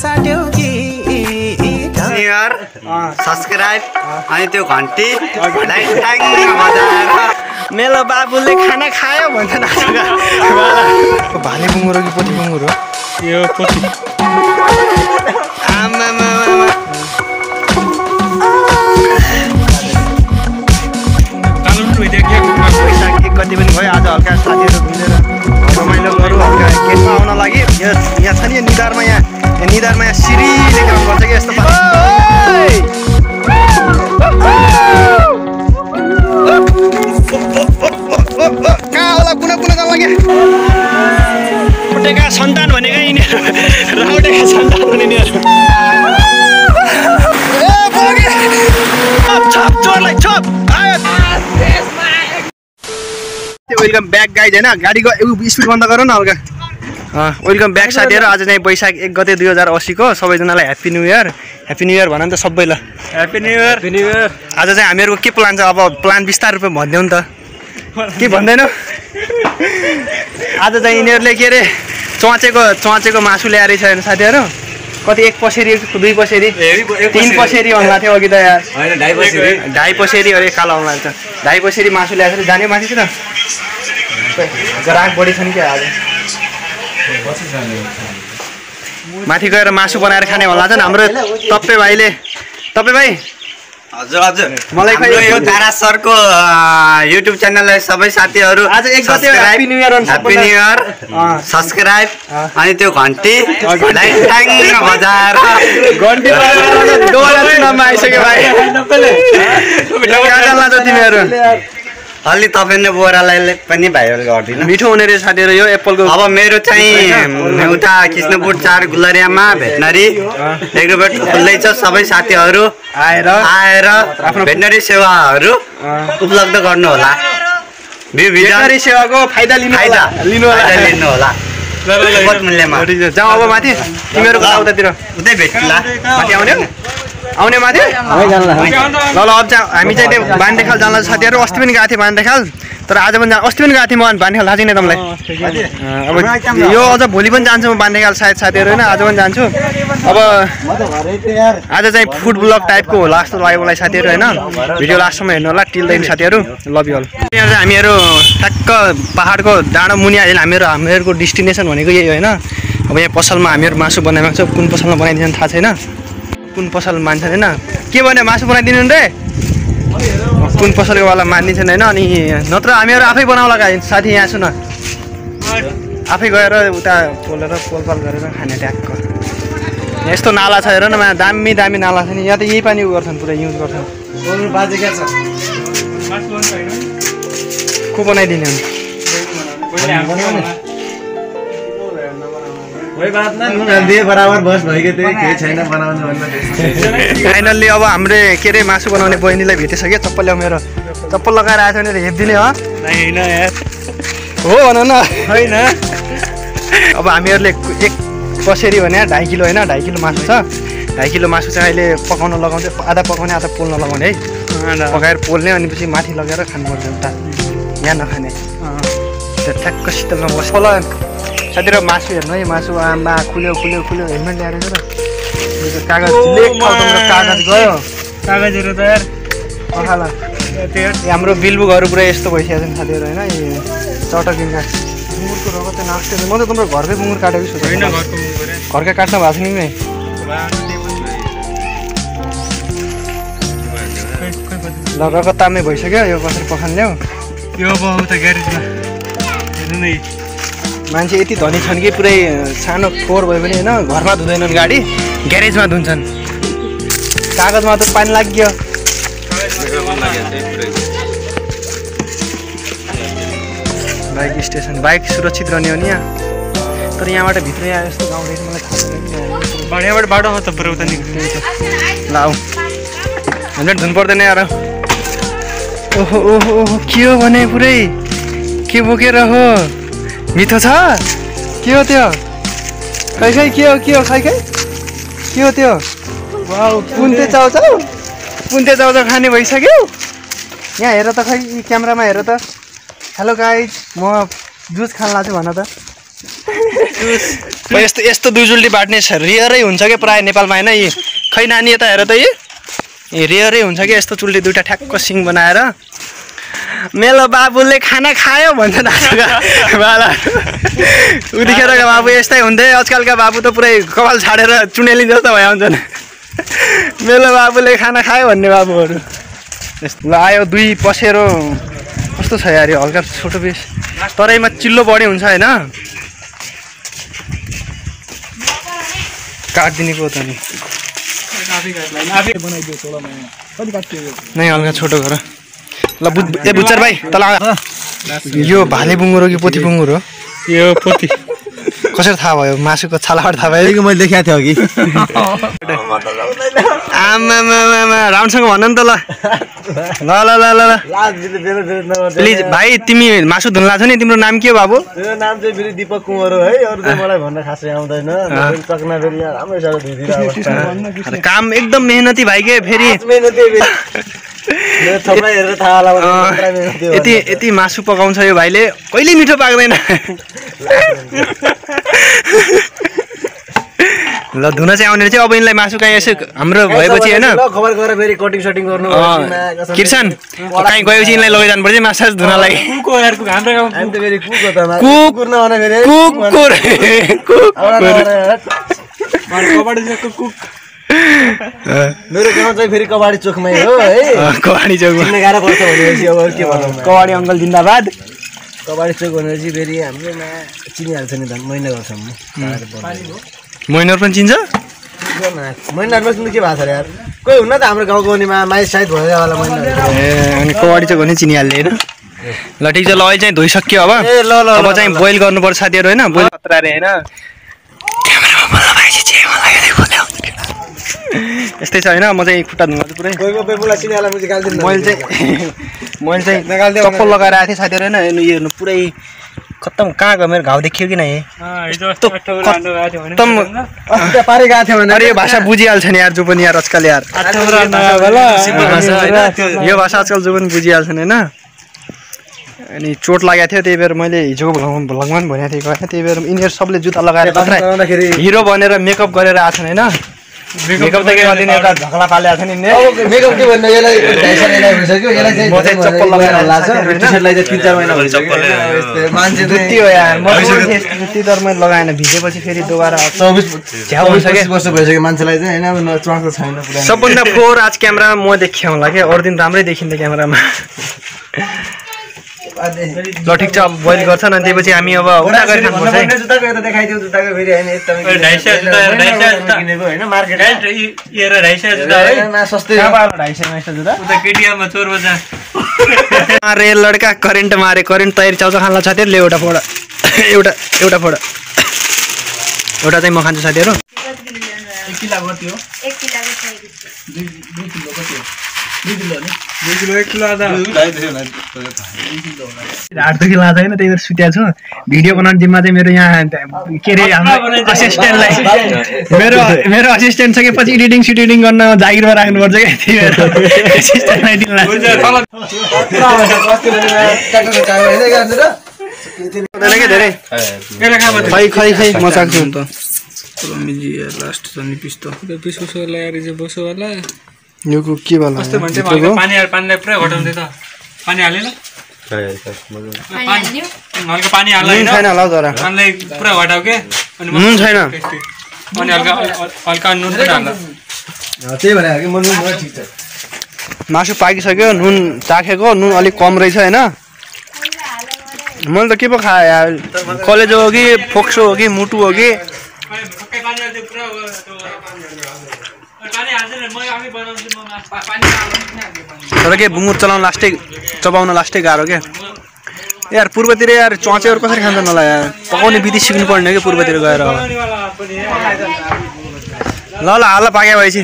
साट्यौ कि share subscribe अनि त्यो घन्टी लाइट ट्याङ बजाएर मेरो बाबुले खाना खायो भन्छ भाले बुङ्गुर कि पोथी बुङ्गुर हो यो पोथी। के कति पनि भयो आज हल्का साथीहरू मिलेर रमाइलो गरौँ हल्का गेटमा आउन लागि। यहाँ यहाँ छ नि निधारमा यहाँ। निधारमा यहाँ सिरी लेखेर पर्छ कि यस्तो। कहाँ होला कुना कुना जान लाग्यो राउटेका सन्तान भनेका यिनीहरू राउटेका सन्तान भने यिनीहरू वेलकम ब्याक गाइड होइन गाडीको स्पिड बन्द गर न हल्का वेलकम ब्याक साथीहरू आज चाहिँ वैशाख एक गते दुई हजार असीको सबैजनालाई happy new year happy new year भन नि त सबैलाई happy new year new year आज चाहिँ हामीहरूको के प्लान छ? अब प्लान बिस्तार रूपमा भनिदेऊ नि त। के भन्दैनौ? आज चाहिँ यिनीहरूले के अरे चुवाचेको चुवाचेको मासु ल्याएर छ होइन साथीहरू। कति एक पसेरी दुई पसेरी तिन पसेरी। आउनु थियो अघि त यार। ढाई पसेरी। अरे कालो आउनु लाग्छ ढाई पसेरी मासु ल्याएर जाने माथि त? ग्राहक बढी छ नि क्या आज। माथि गएर मासु बनाएर खाने होला त हाम्रो तप्पे भाइले। तप्पे भाइ। हजुर हजुर। मलाई खै यो तारा सरको युट्युब च्यानललाई सबै साथीहरू आज एक गते हो, Happy New Year भन्नु ह्याप्पी न्यु इयर अँ। सब्सक्राइब अनि त्यो घन्टी बजाएर घन्टी डोला चुनावमा आइसक्यो भाइ। तिमीहरू। अलि तपाईँले बोरालाई पनि भाइरल गरिदिनु। मिठो हुने रहेछ साथीहरू यो एप्पलको अब मेरो चाहिँ उता कृष्णपुर चार गुलरियामा भेटनरी। एग्रोभेट खुल्दैछ सबै साथीहरू। आएर आएर भेटनरी सेवाहरू उपलब्ध गर्नुहोला। बिउ बिजन भेटनरी सेवाको फाइदा लिनु फाइदा होला लिनु होला लिनु होला छ, जाउँ अब माथि। तिमीहरू उतातिर। उतै भेट्ला। माथि आउने? आउने माथि? ल ल अब चाहिँ हामी चाहिँ त्यो बान्देखाल जान साथीहरू अस्ति पनि गएको थिएँ बान्देखाल तर आज पनि जा- अस्ति पनि गएको थिएँ म बान्देखाल थाहा छैन तपाईँलाई। अब यो अझ भोलि पनि जान्छु म बान्देखाल सायद साथीहरू होइन आज पनि जान्छु। अब आज चाहिँ फुड ब्लग टाइपको होला जस्तो लाग्यो मलाई साथीहरू होइन। भिडियो लास्टसम्म हेर्नु होला टिल दिन साथीहरू। लभ यु अल यहाँ चाहिँ हामीहरू ठ्याक्क पाहाडको डाँडो मुनि अहिले हामीहरू हामीहरूको डेस्टिनेसन भनेको यही होइन। अब यहाँ पसलमा हामीहरू मासु बनाइरहेको छ। कुन पसलमा बनाइदिन्छ थाहा छैन। कुन पसल मान्छन् होइन? के भन्यो मासु बनाइदिनु रे कुन पसलको वाला मानिन्छन् होइन? अनि नत्र हामीहरू आफै बनाउला गाई। साथी यहाँ छु न आफै गएर उता पोलेर पोलपाल गरेर खाने ट्याक्क। यस्तो नाला छ हेर न मा दामी दामी नाला छ नि। यहाँ त यही पानी उ गर्छन् पुरा युज गर्छन्। को बनाइदिने फाइनल्ली अब हाम्रो के अरे मासु बनाउने बहिनीलाई भेटिसक्यो चप्पल ल्याऊ मेरो। चप्पल लगाएर आएको छ भने हेपिदिने हो। होइन यार। हो भन न। होइन। अब हामीहरूले एक पसेरी भने ढाई किलो होइन ढाई किलो मासु छ। ढाई किलो मासु चाहिँ अहिले पकाउन लगाउँदै आधा पकाउने आधा पोल्न लगाउने है। पकाएर पोल्ने अनि पछि माथि लगेर खानुपर्छ उता यहाँ नखाने। ठ्याक्क शीतलमा बस खोला साथीहरू मासु हेर्नु है मासु आम्बा खुल्यो खुल्यो खुल्यो। हेलमेट ल्याएर त त कागज मेरो कागज गयो। कागजहरू त पखाला। त्यो हाम्रो बिलबुकहरू पुरा यस्तो भइसकेको छ नि साथीहरू होइन? यो चटकिङ्गा बुङ्गुरको रगत नाच्थ्यो नि। म त तपाईँको घरकै बुङ्गुर काटेको छु होइन घरको काट्नु भएको छ नि ल रगत तामै भइसक्यो। यो कसरी पखान ल्याऊ यो अब उता ग्यारेजमा। हेर्नु नै। मान्छे यति धनी छन् कि पुरै सानो फोहोर भयो भने होइन घरमा धुँदैनन् गाडी। ग्यारेजमा धुन्छन्। कागजमा त पानी लाग्यो। बाइक स्टेसन बाइक सुरक्षित रहने हो नि यहाँ। तर यहाँबाट भित्र आयो यस्तो गाउँ मलाई थाहा छैन बाँडियाबाट बाटोमा त पुऱ्याउ त निक्लिन्छ ल आऊ हेलमेट धुनु पर्दैन यार ओहो ओहो ओहो के हो भने पुरै? के बोकेर हो? मिठो छ के हो त्यो खै खै के हो के हो खै खै के हो त्यो वाउ पुन्ते चाउचाउ पुन्ते चाउचाउ खाने भइसक्यो यहाँ हेर त खै क्यामेरामा हेर त हेलो गाइज म जुस खान लाग्छु भन त यस्तो यस्तो दुईचुल्टी बाट्ने रियरै हुन्छ क्या प्रायः नेपालमा होइन यी खै नानी यता हेर त यी रियरै हुन्छ कि यस्तो चुल्टी दुइटा ठ्याक्क सिङ बनाएर मेरो बाबुले खाना खायो भन्छ बाला। उतिखेरका बाबु यस्तै हुन्थे आजकलका बाबु त पुरै कपाल छाडेर चुनेली जस्तो भए हुन्छन् मेरो बाबुले खाना खायो भन्ने बाबुहरू। ल आयो दुई पसेरो। कस्तो छ यार यो हल्का छोटो पिस तराईमा चिल्लो बढी हुन्छ होइन। काटिदिने पो त नि। नै हल्का छोटो गर। ल बुझ ए बुच्चर भाइ तल आ। यो भाले बुङ्गुर हो कि पोथी बुङ्गुर हो? यो पोथी। कसरी थाहा भयो? मासुको छालाबाट थाहा भयो? मैले देखाएको थिएँ अघि। आमामामा राउन्डसँग भन नि त ल। ल ल ल ल ल। प्लिज भाइ तिमी मासु धुन लाग्छ नि तिम्रो नाम के हो बाबु? मेरो नाम चाहिँ फेरि दिपक कुमार हो है। अरू चाहिँ मलाई भन्न खासै आउँदैन। राम्रैसँग काम एकदम मेहनती भाइ के फेरि। यति यति मासु पकाउँछ यो भाइले। कहिले मिठो पाक्दैन? ल धुन चाहिँ आउने चाहिँ अब यिनलाई मासु कहीँ यसो हाम्रो भएपछि होइन। किर्सन कहीँ गएपछि यिनलाई लगेजानु पर्छ मासु सासु धुनलाई कुकुर मेरो गाउँ चाहिँ फेरि कबाडी चोकमै हो है। कवाडी चौक चिन्न गाह्रो पर्छ भनेपछि अब के भनौँ। कवाडी अङ्कल जिन्दाबाद। कबाडी चोक भनेपछि फेरि हाम्रोमा चिनिहाल्छ नि त महिना गर्छ म। मैनर पनि चिन्छ? महिनाहरूमा सुन्नु के भएको छ अरे यार? कोही हुन्न त हाम्रो गाउँको नि माइस साइड भयो होला महिना ए अनि कवाडी चौक भने चिनिहाल्ने होइन? ल ठिक छ ल अहिले चाहिँ धोइसक्यो अब। ए ल ल अब चाहिँ। बोइल गर्नुपर्छ साथीहरू होइन बोइल खतरा अरे होइन। क्यामेरामा चाहिँ मलाई। यस्तै छ होइन म चाहिँ खुट्टा धुन्छु पुरै। मैले चाहिँ मैले चाहिँ चप्पल लगाएर आएको थिएँ साथीहरू होइन। हेर्नु यो हेर्नु पुरै खत्तम। कहाँ गयो मेरो घाउ देखियो कि न? पारि गएको थियो भने। अरे यो भाषा बुझिहाल्छ नि यार जो पनि यार आजकल यार। यो भाषा आजकल जो पनि बुझिहाल्छन् होइन। अनि चोट लागेको थियो त्यही भएर मैले हिजोको भ्लगमा भ्लगमा पनि भनेको थिएँ होइन त्यही भएर यिनीहरू सबले जुत्ता लगाएर हिरो बनेर मेकअप गरेर आएको छन् होइन? मेकअप त के गरिदिने एउटा झगडा पालेको छ नि यिनीहरूले। अब मेकअप के भन्नु यसलाई ढाई साल यसलाई भइसक्यो यसलाई चाहिँ म चाहिँ चप्पल लगाएर लाग्छ होइन? मान्छे हो यार म तर मैले लगाएन भिजेपछि फेरि दोबारा चौबिस चौबिस वर्ष भइसक्यो मान्छेलाई चाहिँ छैन सबभन्दा फोहोर आज क्यामेरामा म देखिया होला क्या? अरू दिन राम्रै देखिन्थ्यो क्यामेरामा। ल ठिक छ अब बोइल गर्छ न त्यसपछि हामी अब उता गएर खानुपर्छ है। जुत्ताको यता देखाइदियो जुत्ताको फेरि होइन एकदमै ढाई सय जुत्ता, ढाई सय जुत्ता। किनेको होइन मार्केट यो ढाई सय जुत्ता है सस्तै। ढाई सयमा यस्तो जुत्ता? उता केटिएममा चोर बजा मारे लड्का करेन्ट मारे करेन्ट तयारी चाउचा खानलाई साथीहरू ले एउटा फोडा। एउटा एउटा फोडा। एउटा चाहिँ म खान्छु साथीहरू। एक किलोको छ आठ दुई लाँछ होइन त्यही भएर सुत्या छु भिडियो बनाउने जिम्मा चाहिँ मेरो यहाँ के अरे हाम्रो असिस्टेन्टलाई मेरो मेरो असिस्टेन्ट छ कि एडिटिङ सिडिटिङ गर्न जागिरमा राख्नुपर्छ क्या त्यही भएर असिस्टेन्टलाई दिन लाग्छ हुँदैन क्या धेरै खै खै खै म चाख्छु नि त यो को के भन्छ? पानी हाल पानीलाई पुरा घटाउँदै त पानी हालेन हल्का पानी हाल नुन होइन छैन होला जरा पानीलाई पुरा घटाउ के अनि नुन छैन अनि हल्का हल्का नुन पनि हाल त्यही भनेर कि म नुन मलाई ठिक छ मासु पाकिसक्यो नुन चाखेको नुन अलिक कम रहेछ होइन मैले त के पो खाएँ यार कलेजो हो कि फोक्सो हो कि मुटु हो कि पानी हाल्दै पुरा पानी हाल्दैन म आफै बनाउँछु म पानी हाल्छु तर के बुङ्गुर चलाउनु लास्टै चबाउन लास्टै गाह्रो क्या यार पूर्वतिर यार चोचेहरू कसरी खान्छ होला यार? पकाउने विधि सिक्नु पर्ने कि पूर्वतिर गएर? ल ल हाल पाक्यो भएपछि।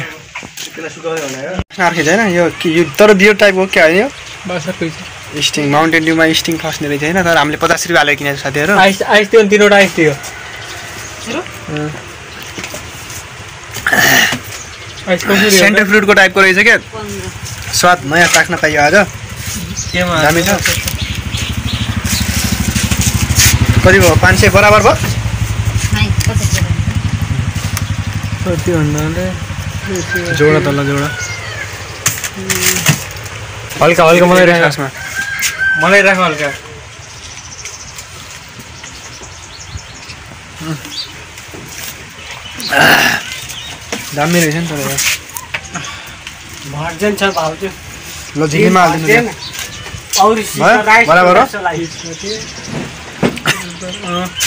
अर्कै होइन? यो के- यो तर बियर टाइपको क्या होइन यो? स्टिङ माउन्टेन ड्युमा स्टिङ खस्ने रहेछ होइन? तर हामीले पचास रुपियाँ हालेर किनेको साथीहरू। आइस आइस थियो तिनवटा आइस थियो? सेन्टर फ्रुटको टाइपको रहेछ क्या? स्वाद नयाँ चाख्न पाइयो आज। दामी छ? कति भयो? पाँच सय बराबर भयो? जोडा तल जोडा। हल्का हल्का मलाई राख। खासमा। मलाई राख हल्का। दामी रहेछ नि तर भर्जन छ भाउजू ल हालिदिनु? बराबर?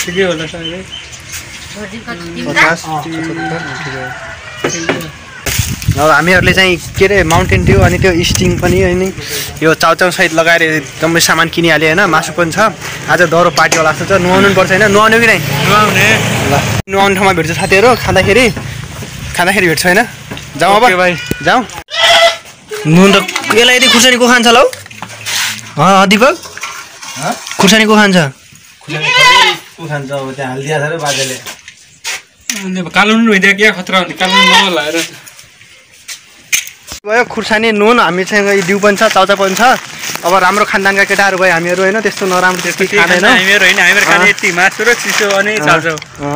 ठिकै होला सायदै पचास। अब हामीहरूले चाहिँ के अरे माउन्टेन ड्यू अनि त्यो स्टिङ पनि अनि यो चाउचाउ सहित लगाएर एकदमै सामान किनिहाल्यो होइन मासु पनि छ आज दह्रो पार्टीवाला जस्तो छ नुहाउनु पनि पर्छ होइन नुहाउनु कि नै नुहाउने ल नुहाउने ठाउँमा भेट्छ साथीहरू खाँदाखेरि खाँदाखेरि भेट्छ होइन? जाउँ अब। भाइ जाउँ। नुन त यसलाई यदि खुर्सानी को खान्छ ल। हौ दिपक। खुर्सानी को खान्छ। को खान्छ अब त्यहाँ हालिदिएको छ र बाजेले। अनि कालो नुन भइदियो क्या खतरा हुने कालो नुन नहलाएर भयो खुर्सानी नुन हामीसँग यो डिउ पनि छ चाउचा पनि छ। अब राम्रो खानदानका केटाहरू भयो हामीहरू होइन त्यस्तो नराम्रो त्यस्तो खाँदैन।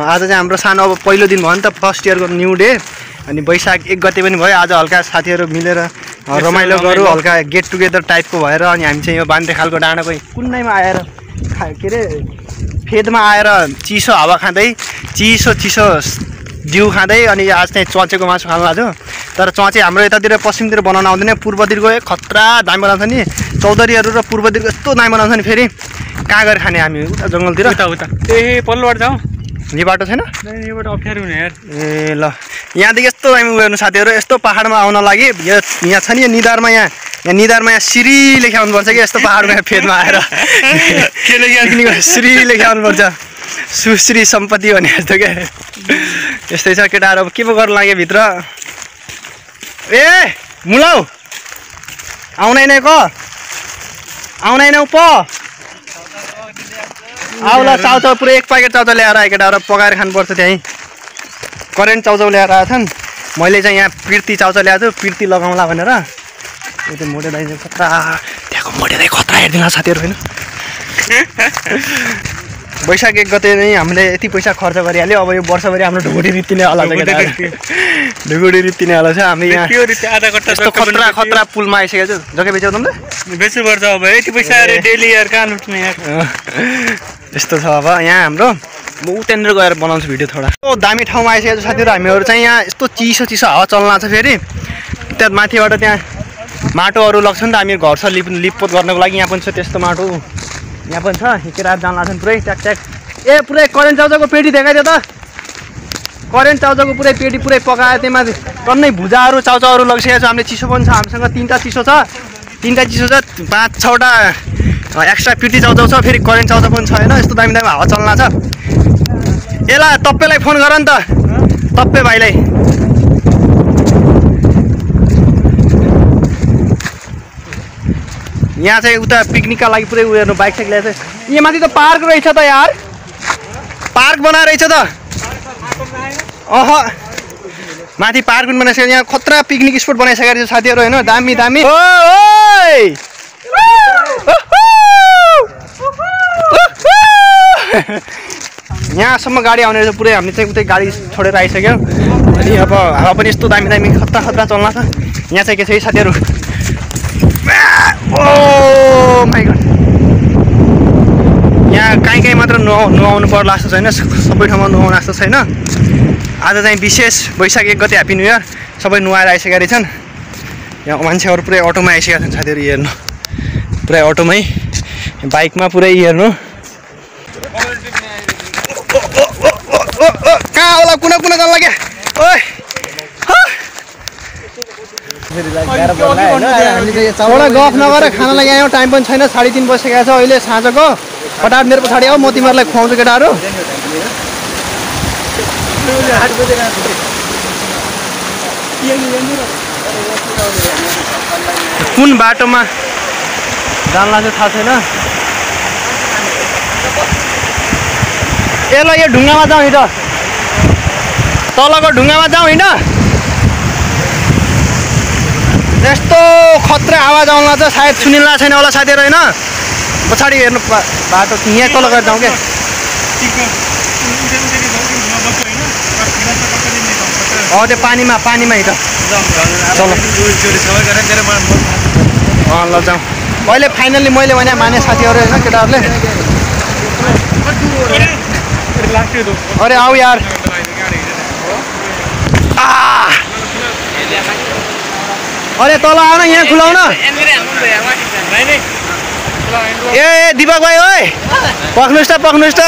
आज चाहिँ हाम्रो सानो अब पहिलो दिन भयो नि त फर्स्ट इयरको न्यू डे अनि वैशाख एक गते पनि भयो आज हल्का साथीहरू मिलेर रमाइलो गरौँ हल्का गेट टुगेदर टाइपको भएर अनि हामी चाहिँ यो बान्ते खालको डाँडाको कुनैमा आएर खा के अरे फेदमा आएर चिसो हावा खाँदै चिसो चिसो जिउ खाँदै अनि आज चाहिँ चचेको मासु खानु लाग्यो तर चचे हाम्रो यतातिर पश्चिमतिर बनाउन आउँदैन। पूर्वतिरको ए खतरा दामी बनाउँछ नि। चौधरीहरू र पूर्वतिरको यस्तो दामी बनाउँछ नि फेरि। कहाँ गएर खाने हामी उता जङ्गलतिर? उता उता। ए पल्लोबाट जाउँ। यो बाटो छैन? अप्ठ्यारो हुने यार। ए ल। यहाँदेखि यस्तो दामी उयो साथीहरू यस्तो पाहाडमा आउन लागि यो यहाँ छ नि यो निधारमा यहाँ। यहाँ निधारमा यहाँ श्री लेख्या आउनुपर्छ कि यस्तो पाहाडमा यहाँ फेदमा आएर। के लेख्या श्री लेख्या आउनुपर्छ सुश्री सम्पत्ति भने जस्तो क्या। यस्तै छ केटाहरू अब के पो गर्नु लाग्यो भित्र? ए मुलाउ! आउनै नै क। आउनै नौ प। आउ ल चाउचाउ पुरै एक प्याकेट चाउचाउ ल्याएर आयो केटाहरू पकाएर खानुपर्छ त्यहीँ। करेन्ट चाउचाउ ल्याएर आएको छन्। मैले चाहिँ यहाँ पिर्ती चाउचाउ ल्याएको छु पिर्ती लगाउँला भनेर। यो चाहिँ मोटे दाइ खतरा त्यहाँको मोटे खतरा हेरिदिनु साथीहरू होइन? वैशाख एक गते नै हामीले यति पैसा खर्च गरिहाल्यो। अब यो वर्षभरि हाम्रो ढुकुटी रित्तिने होला ढुकुटी रित्तिने होला छ। हामी यहाँ खतरा खतरा पुलमा आइसकेको छु। जग्गा बेच्यौ तिमीले बेच्नुपर्छ अब। यति पैसा डेली यार कहाँ लुट्ने यस्तो छ अब। यहाँ हाम्रो म उतानिर गएर बनाउँछु भिडियो थोडा। यस्तो दामी ठाउँमा आइसकेको छ साथीहरू। हामीहरू चाहिँ यहाँ यस्तो चिसो चिसो हावा चल्न छ फेरि। त्यहाँ माथिबाट त्यहाँ माटोहरू लग्छ नि त। हामी घर छ लिप लिपपोत गर्नको लागि यहाँ पनि छ त्यस्तो माटो। यहाँ पनि छ। हिकेर जान लाग्छ नि पुरै। ट्याक ट्याक। ए पुरै करेन्ट चाउचाउको पेटी देखाइदियो त। करेन्ट चाउचाउको पुरै पेटी पुरै पकायो त्यहाँ माथि टन्नै भुजाहरू चाउचाउहरू लगिसकेको छ। हामीले चिसो पनि छ। हामीसँग तिनवटा चिसो छ। तिनवटा चिसो छ पाँच छवटा एक्स्ट्रा पिटी चाउचाउ छ। फेरि करेन्ट चाउचाउ पनि छ होइन यस्तो दामी दामी हावा चल्न छ। यसलाई तप्पेलाई फोन गर नि त। तप्पे भाइलाई। यहाँ चाहिँ उता पिकनिकका लागि पुरै उयो हेर्नु बाइक साइक ल्याएको छ यहाँ माथि त पार्क रहेछ त यार। पार्क बनाएर रहेछ त। अह। माथि पार्क पनि बनाइसकेको यहाँ खतरा पिकनिक स्पोट बनाइसकेको रहेछ साथीहरू होइन? दामी दामी। ओ! यहाँसम्म गाडी आउने रहेछ पुरै हामीले चाहिँ उतै गाडी छोडेर आइसक्यो। अनि अब हावा पनि यस्तो दामी दामी खतरा खतरा चल्न छ यहाँ चाहिँ के छ है साथीहरू? ओ माइ गड यहाँ काहीँ काहीँ मात्र नुहाउ नुहाउनु पर्ला जस्तो छैन सबै ठाउँमा नुहाउनु जस्तो छैन। आज चाहिँ विशेष वैशाख एक गते ह्याप्पी न्यु इयर सबै नुहाएर आइसकेका रहेछन्। यहाँ मान्छेहरू पुरै अटोमा आइसकेका छन् साथीहरू हेर्नु। पुरै अटोमै बाइकमा पुरै हेर्नु। कहाँ होला? कुना कुना जान लाग्यो? गफ नगरेर खाना लागि आयौँ। टाइम पनि छैन साढे तिन बजिसकेको छ अहिले साँझको। फटाफट मेरो पछाडि आऊ म तिमीहरूलाई खुवाउँछु केटाहरू कुन बाटोमा? जान लाग्छ थाहा छैन। ए ल यो ढुङ्गामा जाउँ हिँड। तलको ढुङ्गामा जाउँ हिँड। यस्तो खतरा आवाज आउनु लाग्छ सायद सुनिला छैन होला साथीहरू होइन। पछाडि हेर्नु पा- बाटो यहाँ तल गएर जाउँ क्या अँ त्यो पानीमा पानीमा हिँड। चलो। अँ ल जाउँ। अहिले फाइनल्ली मैले भने माने साथीहरू होइन केटाहरूले? अरे आऊ यार। आ! अरे तल आउन यहाँ खुलाउन ए ए दिपक भाइ ओए पक्नुहोस् त पक्नुहोस् त।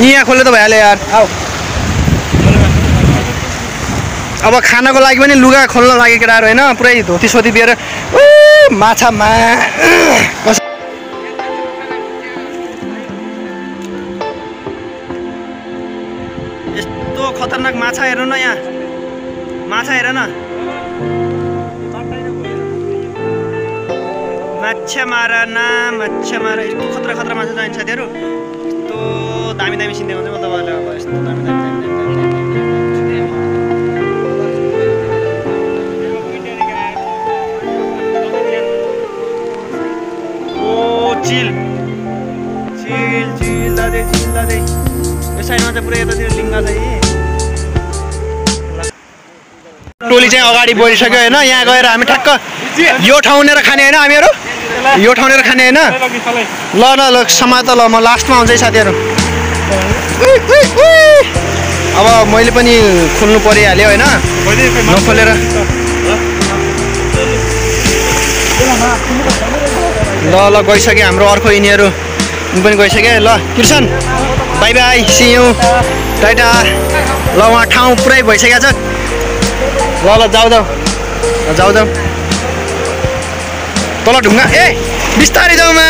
यहाँ खोल्नु त भइहाल्यो यार। अब खानको लागि पनि लुगा खोल्न लागि केटाहरू होइन पुरै धोती सोती दिएर ऊ माछा मा कस- यस्तो खतरनाक माछा हेर्नु न यहाँ। माछा हेर न। माछा मार न माछा मार यस्तो खतरा खतरा माछा चाहिन्छ साथीहरू यस्तो दामी दामी सिन्देको चाहिँ म तपाईँहरूलाई अब यस्तो दामी दामी दामी चिल चिल चिल पुरै यतातिर टोली चाहिँ अगाडि बढिसक्यो होइन यहाँ गएर हामी ठ्याक्क यो ठाउँनेर खाने होइन हामीहरू यो ठाउँनेर खाने होइन? ल ल ल समात ल म लास्टमा आउँछ है साथीहरू। अब मैले पनि खोल्नु परिहाल्यो होइन? नखोलेर। ल। ल गइसक्यो हाम्रो अर्को यिनीहरू। यिनी पनि गइसक्यो ल किर्सन बाई बाई सियौँ टाइटा ल उहाँ ठाउँ पुरै भइसकेको छ। ल ल जाऊ जाऊ। ल, जाऊ जाऊ। तल ढुङ्गा ए बिस्तारै जाउमा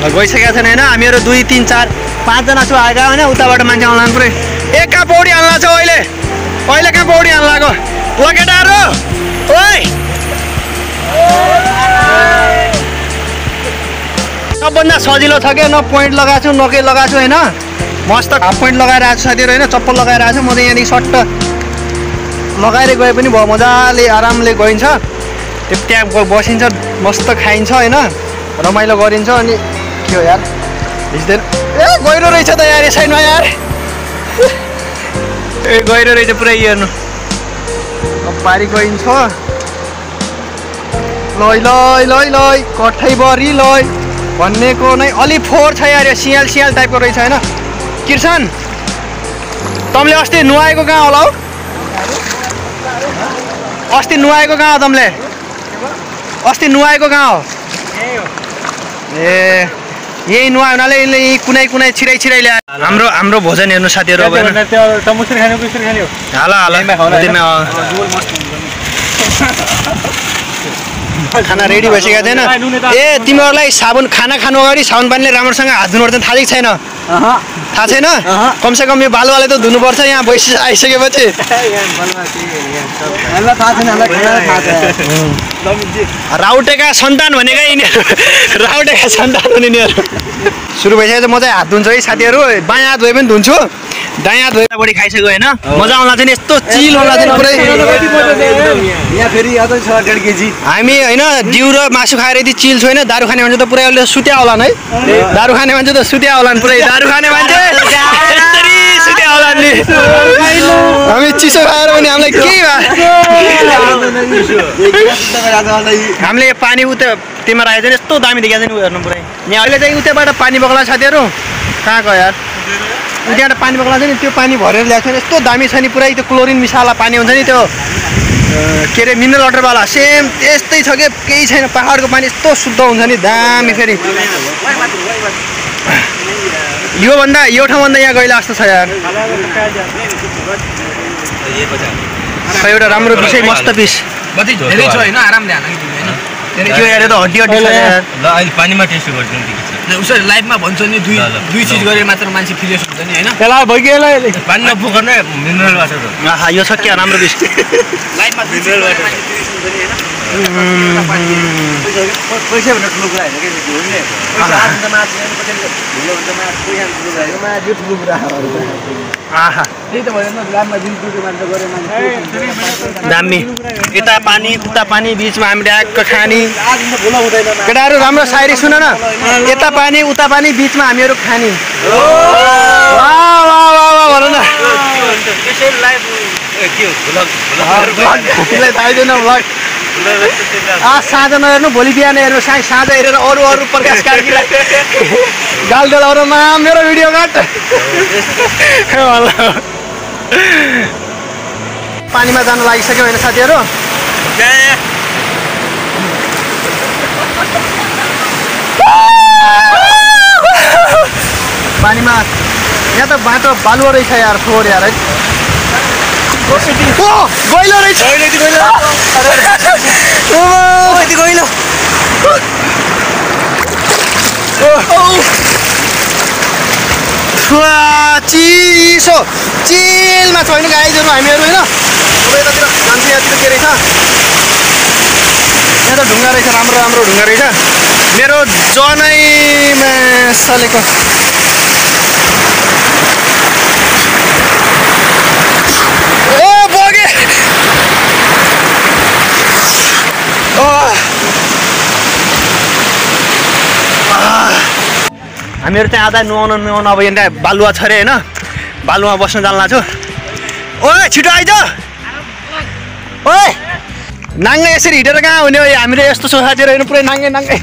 ल गइसकेको छैन होइन हामीहरू दुई तिन चार पाँचजना छु आएका होइन उताबाट मान्छे आउला पुरै ए कहाँ पौडी हाल्न छ अहिले अहिले कहाँ पौडी हाल्न लागेको ल केटाहरू ओइ सबभन्दा सजिलो छ क्या न पोइन्ट लगाएको छु न केही लगाएको छु होइन मस्त हाफ पोइन्ट लगाएर आएको छु साथीहरू होइन चप्पल लगाएर आएको छु म त यहाँदेखि सट्ट लगाएर गए पनि भयो मजाले आरामले गइन्छ। त्यो ब- बसिन्छ मस्त खाइन्छ होइन? रमाइलो गरिन्छ अनि के हो यार? भिज्दैन ए गहिरो रहेछ त यार यो साइडमा यार। ए गहिरो रहेछ पुरै हेर्नु। पारि गइन्छ। लै लै लै लै कठैबरी लै भन्नेको नै अलि फोहोर छ यार सियाल सियाल टाइपको रहेछ होइन? किर्सन तँले अस्ति नुहाएको कहाँ होला हौ? अस्ति नुहाएको कहाँ हो तँले अस्ति नुहाएको कहाँ हो? ए यही नुहायो हुनाले यसले यही कुनै कुनै छिराइ छिराइ ल्यायो। हाम्रो हाम्रो भोजन हेर्नु साथीहरू अब हाल हाल। खाना रेडी भइसकेको छैन ए तिमीहरूलाई साबुन खाना खानु अगाडि साबुन पानीले राम्रोसँग हात धुनु त थाहा छैन। थाहा छैन? कमसेकम यो बालुवाले त धुनुपर्छ यहाँ बैसी आइसकेपछि। राउटेका सन्तान भनेकै यिनीहरू। राउटेका सन्तान हुने यिनीहरू। सुरु भइसकेको छ म चाहिँ हात धुन्छु है साथीहरू। बायाँ हात धोए पनि धुन्छु। दायाँ हात धोएर बढी खाइसक्यो होइन। मजा आउँला चाहिँ नि यस्तो चिल आउँला चाहिँ पुरै। यहाँ फेरि अझै छ डेढ केजी। हामी होइन जिउ र मासु खाएर यदि चिल छैन दारू खाने मान्छे त पुरै अहिले सुत्या होलान् है। दारू खाने मान्छे त सुत्या होलान् पुरै। दारू खाने मान्छे। सुत्या होलान् नि हामी चिसो खाएर पनि हामीलाई केही भयो हामीले यो पानी उता तिमीहरू आयो भने यस्तो दामी देखाएको छ नि हेर्नु पुरै। यहाँ अहिले चाहिँ उताबाट पानी बग्ला साथीहरू कहाँ गयो यार? उ त्यहाँबाट पानी बग्ला छ नि त्यो पानी भरेर ल्याएको छ नि यस्तो दामी छ नि पुरै त्यो क्लोरिन मिसाला पानी हुन्छ नि त्यो के अरे मिनरल वाटरवाला सेम त्यस्तै छ कि केही छैन पाहाडको पानी यस्तो शुद्ध हुन्छ नि दामी फेरि योभन्दा यो ठाउँभन्दा यहाँ गइला जस्तो छ यार। एउटा राम्रो विषय मस्त पिस। धेरै छ होइन आरामले हाल्न त्यो यार त हड्डी हड्डी छ यार। ल अहिले पानीमा टेस्ट गर्छु उसरी लाइफमा भन्छ नि दुई। दुई चिज गरेर मात्र मान्छे फिलियस हुन्छ नि होइन? त्यसलाई भइगयो पोखर नै मिनरल वाटर यो छ क्या? राम्रो लाइफमा नि होइन? पैसा भनेर ठुलो कुरा होइन ठुलो कुरा दामी। यता पानी उता पानी बिचमा हामीले आएको खानी। केटाहरू राम्रो सायरी सुन न। यता पानी उता पानी बिचमा हामीहरू खानी। वाह वाह वाह वाह भन न। थाहै छैन साँझ नहेर्नु भोलि बिहान हेर्नु साँझ साँझ हेरेर अरू अरू प्रकाश कार्कीलाई गाल मेरो भिडियो काट। पानीमा जानु लागिसक्यो होइन साथीहरू? पानीमा यहाँ त बाटो बालुवा रहेछ यार फोहोर यार है। ओ, गहिलो रहेछ। छुवा, चिसो चिलमा छ होइन गाइजहरू हामीहरू होइन अब यतातिर जान्छ यहाँतिर के रहेछ यहाँ त ढुङ्गा रहेछ राम्रो राम्रो ढुङ्गा रहेछ। मेरो जनैमा सलेको ओ बगे हामीहरू त्यहाँ आधा नुहाउन नुहाउन अब यहाँ बालुवा छ अरे होइन? बालुवा बस्न जान लाग्छु ओए छिटो आइज। ओए नाङ्गे यसरी हिँडेर कहाँ हुने हो हामीले यस्तो सोसाइटीहरू होइन पुरै नाङ्गे नाङ्गे।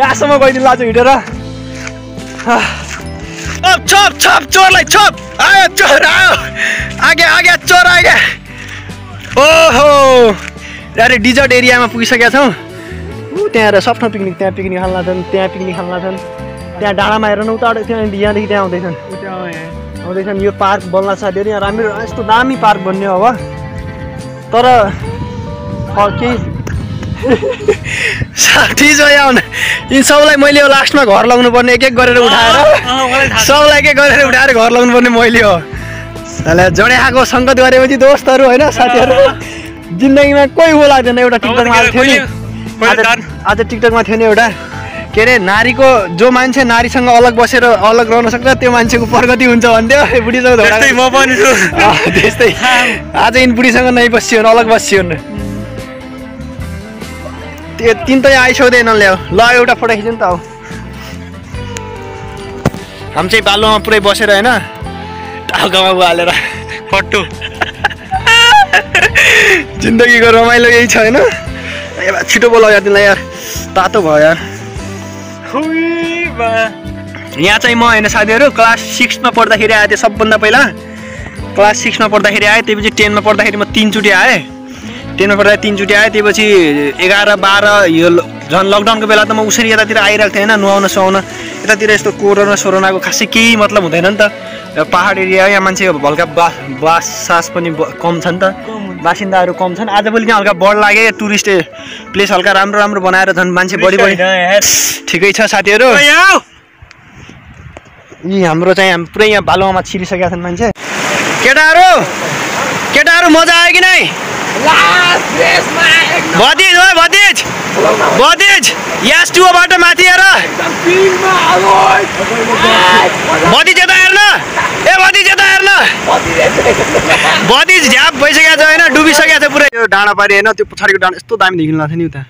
यहाँसम्म गइदिनु लाग्छ हिँडेर। छप छप चोरलाई छप। आयो चोर आयो। आगे आगे। अरे डिजर्ट एरियामा पुगिसकेका छौँ। ऊ त्यहाँ सपना पिकनिक त्यहाँ पिकनिक खान लाग्छन् त्यहाँ पिकनिक खान लाग्छन् त्यहाँ डाँडामा हेर न उताबाट त्यहाँ यहाँदेखि त्यहाँ आउँदैछन्। आउँदैछन् यो पार्क बन्ला साथीहरू यहाँ राम्रो यस्तो दामी पार्क बन्ने हो अब। तर केही साठी छ यहाँ यी सबलाई मैले यो लास्टमा घर लगाउनु पर्ने एक एक गरेर उठाएर सबलाई एक एक गरेर उठाएर घर लगाउनु पर्ने मैले हो। जोडे आएको सङ्गत गरेपछि दोस्तहरू होइन साथीहरू। जिन्दगीमा कोही हो लाग्दैन एउटा टिकटकमा थियो नि। आज आज टिकटकमा थियो नि एउटा। के अरे नारीको जो मान्छे नारीसँग अलग बसेर अलग रहन सक्छ त्यो मान्छेको प्रगति हुन्छ भन्थ्यो। बुढीसँग त्यस्तै आज यिन बुढीसँग नै बसियो अलग बसियो त्यो तिन त आइसक्दैन ल्याऊ ल एउटा फोटो खिच्नु नि त हामी चाहिँ बालुवामा पुरै बसेर होइन टाउकामा उहालेर। फट्टु जिन्दगीको रमाइलो यही छ होइन? छिटो बोलाउ यार तिमीलाई यार। तातो भयो यार। यहाँ चाहिँ म होइन साथीहरू क्लास सिक्समा पढ्दाखेरि आएको थिएँ सबभन्दा पहिला। क्लास सिक्समा पढ्दाखेरि आएँ त्यसपछि टेनमा पढ्दाखेरि म तिनचोटि आएँ। टेनमा पढ्दा तिनचोटि आएँ त्यसपछि एघार बाह्र यो झन् लकडाउनको बेला त म उसरी यतातिर आइरहेको थिएँ होइन नुहाउन सुहाउन यतातिर यस्तो कोरोना सोरोनाको खासै केही मतलब हुँदैन नि त। पाहाड एरिया यहाँ मान्छे हल्का बा बास सास पनि कम छ नि त बासिन्दाहरू कम छन्। आजभोलि चाहिँ हल्का बढ लाग्यो टुरिस्ट प्लेस हल्का राम्रो राम्रो बनाएर झन् मान्छे बढी बढी ठिकै छ साथीहरू। यी हाम्रो चाहिँ हाम पुरै यहाँ बालुवामा छिरिसकेका छन् मान्छे। केटाहरू? केटाहरू मजा आयो कि नै? भतिज हो भतिज भतिज यास टुबाट माथि हेर भतिज यता हेर्न ए भतिज यता हेर्न भतिज झ्याप भइसकेको छ होइन डुबिसकेको छ पुरै यो डाँडा पारि होइन त्यो पछाडिको डाँडा यस्तो दामी देखिनु लाग्छ नि उता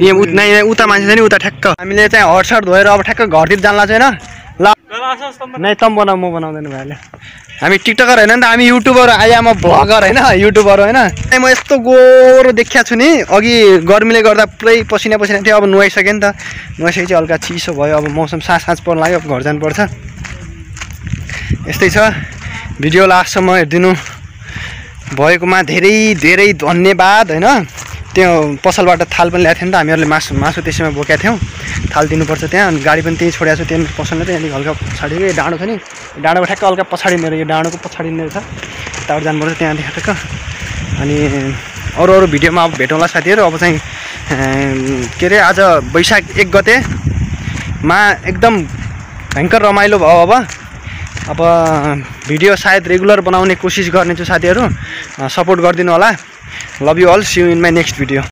यहाँ उता नै यहाँ उता मान्छे छ नि उता ठ्याक्क हामीले चाहिँ हटसट धोएर अब ठ्याक्क घरतिर जान लाग्छ होइन ल नै तँ बनाऊ म बनाउँदैन भाइले हामी टिकटकर होइन नि त हामी युट्युबर आया म भ्लगर होइन युट्युबर होइन म यस्तो गोरो देखिया छु नि अघि गर्मीले गर्दा पुरै पसिना पसिना थियो। अब नुहाइसकेँ नि त। नुहाइसकेपछि हल्का चिसो भयो। अब मौसम साँझ साँझ पर्न लाग्यो। अब घर जानुपर्छ यस्तै छ। भिडियो लास्टसम्म हेरिदिनु। भएकोमा धेरै धेरै धन्यवाद होइन? त्यो पसलबाट थाल पनि ल्याएको थियो नि त हामीहरूले मासु मासु त्यसैमा बोकेका थियौँ। थाल दिनुपर्छ त्यहाँ अनि गाडी पनि त्यहीँ छोडेको छु त्यहाँनिर पसलमा त्यहाँदेखि हल्का पछाडि। ए डाँडो छ नि। डाँडोको ठ्याक्क हल्का पछाडि मेरो यो डाँडोको पछाडि नै छ। यताबाट जानुपर्छ त्यहाँदेखि ठ्याक्क। अनि अरू अरू भिडियोमा अब भेटौँला साथीहरू। अब चाहिँ के अरे आज वैशाख एक गतेमा एकदम भयङ्कर रमाइलो भयो अब। अब भिडियो सायद रेगुलर बनाउने कोसिस गर्नेछु साथीहरू। सपोर्ट गरिदिनु होला। Love you all. See you in my next video.